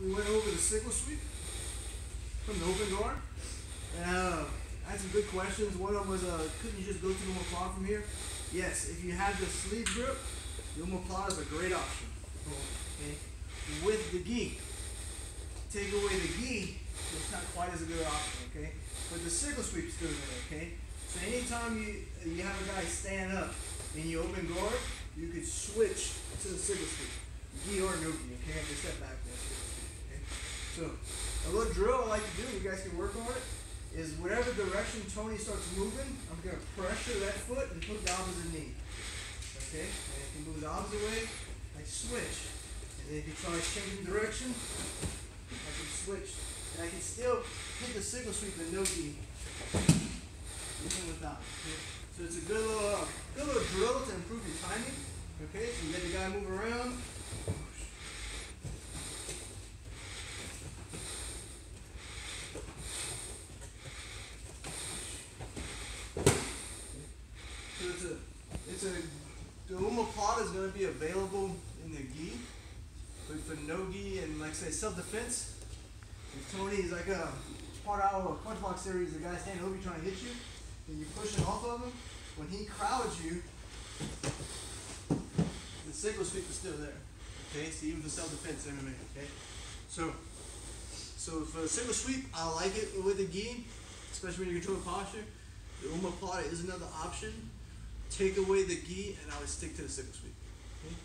we went over the sickle sweep from the open guard. And uh, I had some good questions. One of them was, uh, couldn't you just go to the omoplata from here? Yes, if you have the sleeve grip, the omoplata is a great option. Okay, with the gi. Take away the gi, it's not quite as a good option. Okay, but the sickle sweep's still there. Okay, so anytime you you have a guy stand up and you open guard, you could switch to the sickle sweep, gi or no gi. Okay, just step back there. So a little drill I like to do, you guys can work on it, is whatever direction Tony starts moving, I'm gonna pressure that foot and put the opposite knee. Okay, and if he moves the opposite way, I switch. And then if he tries changing direction, I can switch. And I can still hit the sickle sweep and no gi. Even without. Okay? So it's a good little, uh, good little drill to improve your timing. Okay, so you let the guy move around. It's a, it's a, the omoplata is going to be available in the gi, but for no gi and like say self-defense, if Tony is like a part of our punch block series, the guy standing over you trying to hit you, and you're pushing off of him, when he crowds you, the sickle sweep is still there. Okay, so even for self-defense MMA, okay? So, so for the sickle sweep, I like it with the gi, especially when you control posture. The omoplata is another option take away the gi and I will stick to the sickle sweep. Okay? Hmm?